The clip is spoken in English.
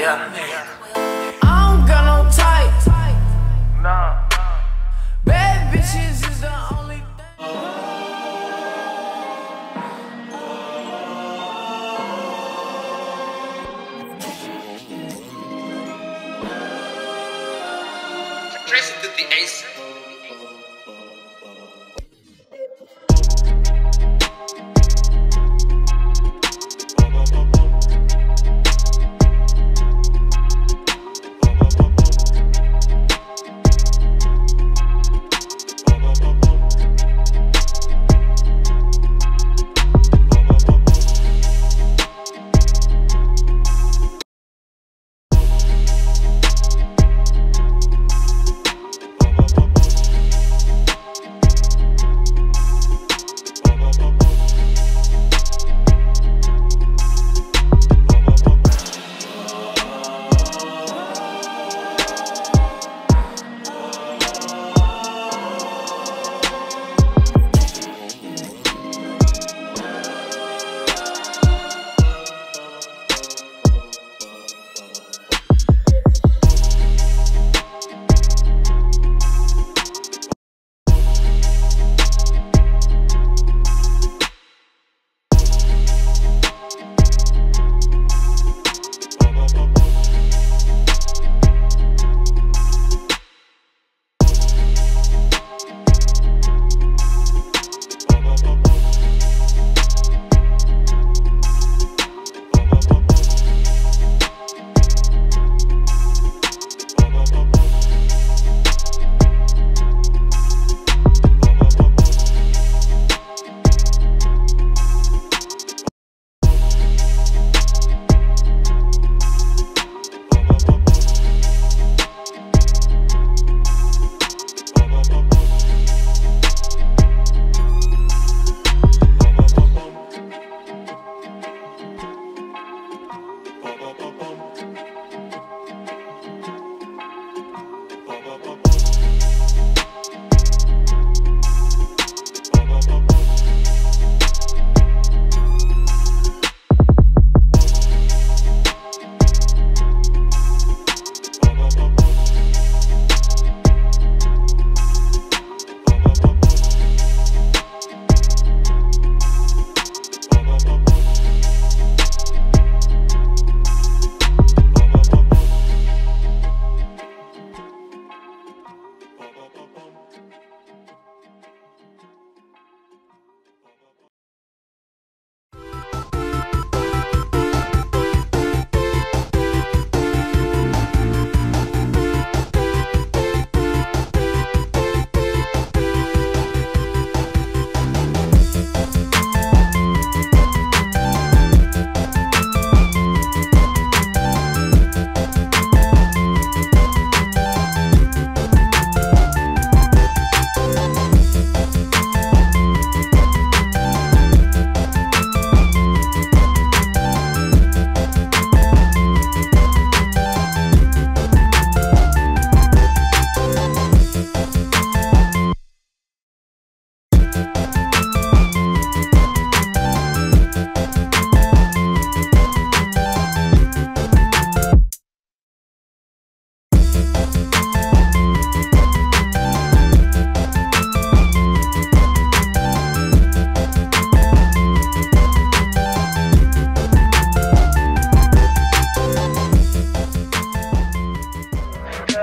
Yeah. I don't got no type. Nah. Bad bitches is the only thing. Tracy did the ace.